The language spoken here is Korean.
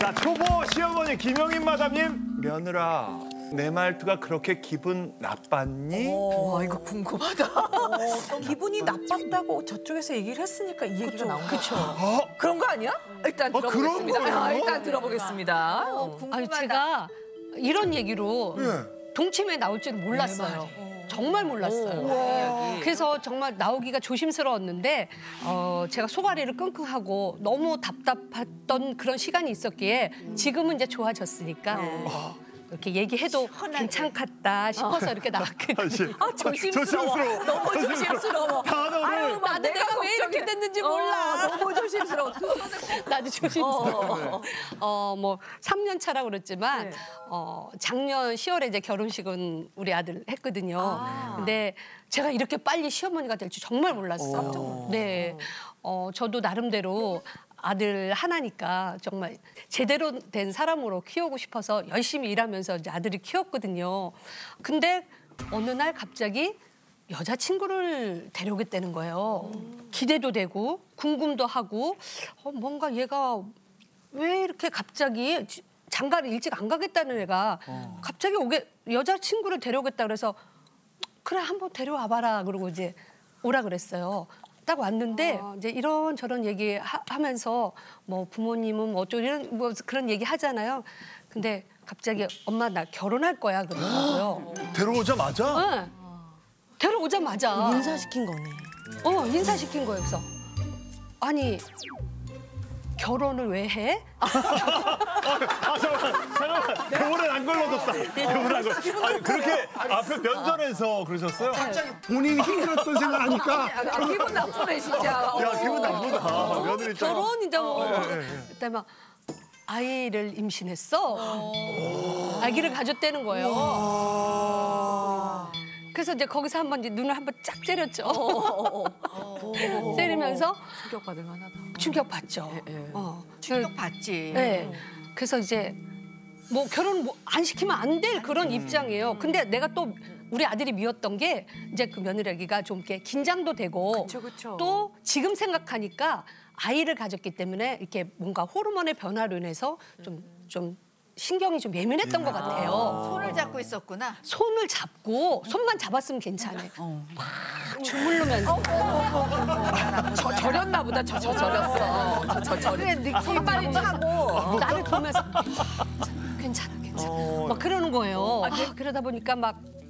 자, 초보 시어머니 김영인 마담님. 며느라, 내 말투가 그렇게 기분 나빴니? 와 이거 궁금하다. 기분이 나빴다고 저쪽에서 얘기를 했으니까 이 얘기가 나온 거죠. 그쵸. 어? 그런 거 아니야? 일단 아, 들어보겠습니다. 거예요? 아, 일단 들어보겠습니다. 어. 아니 제가 이런 얘기로 예. 동침에 나올 줄은 몰랐어요. 정말 몰랐어요. 그래서 정말 나오기가 조심스러웠는데 어, 제가 소가리를 끙끙하고 너무 답답했던 그런 시간이 있었기에 지금은 이제 좋아졌으니까 어, 이렇게 얘기해도 괜찮겠다 싶어서 이렇게 나왔거든요. 아 조심스러워. 조심스러워. 너무 조심스러워. 단어를. 아유, 막 나도 내가 왜 이렇게. 됐는지 어, 몰라. 너무 조심스러워. 나도 조심스러워. 어, 뭐 3년 차라고 그랬지만 네. 어, 작년 10월에 이제 결혼식은 우리 아들 했거든요. 아. 근데 제가 이렇게 빨리 시어머니가 될 줄 정말 몰랐어요. 네. 어, 저도 나름대로 아들 하나니까 정말 제대로 된 사람으로 키우고 싶어서 열심히 일하면서 이제 아들을 키웠거든요. 근데 어느 날 갑자기 여자친구를 데려오겠다는 거예요. 기대도 되고 궁금도 하고 어, 뭔가 얘가 왜 이렇게 갑자기 지- 장가를 일찍 안 가겠다는 애가 갑자기 오게 여자친구를 데려오겠다 그래서 그래 한번 데려와 봐라 그러고 이제 오라 그랬어요. 딱 왔는데 이제 이런 저런 얘기 하, 하면서 뭐 부모님은 뭐 어쩌고 이런 뭐 그런 얘기 하잖아요. 근데 갑자기 엄마 나 결혼할 거야 그러더라고요. 데려오자마자? 응. 데려오자마자 인사시킨 거네. 어 인사시킨 거예요. 그래서 아니 결혼을 왜 해? 아, 잠깐만, 잠깐만. 병원에 안 걸러뒀다. 병원에 안 걸러. 아니, 그렇게 앞에 면전에서 그러셨어요? 본인이 힘들었던 생각하니까 아, 기분 나쁘네 진짜. 야, 기분 나쁘다. 며느리 입장. 결혼이다 뭐. 그때 막 아이를 임신했어. 아기를 가졌다는 거예요. 그래서 이제 거기서 한번 이제 눈을 한번 쫙 째렸죠. 때리면서 충격받을 만하다. 충격 받죠. 어. 충격 받지. 네. 그래서 이제 뭐 결혼 뭐 안 시키면 안 될 그런 입장이에요. 근데 내가 또 우리 아들이 미웠던 게 이제 그 며느리가 좀 이렇게 긴장도 되고 그쵸, 그쵸. 또 지금 생각하니까 아이를 가졌기 때문에 이렇게 뭔가 호르몬의 변화로 인해서 좀좀 신경이 좀 예민했던 것 같아요. 손을 잡고 있었구나. 손을 잡고 손만 잡았으면 괜찮아요. 막 주물르면서 저 저렸나 보다. 저 저 저렸어. 저, 저 저렸어. 그래 느낌 빨리 차고. 나를 보면서 괜찮아 괜찮아 어. 막 그러는 거예요. 그러다 보니까 막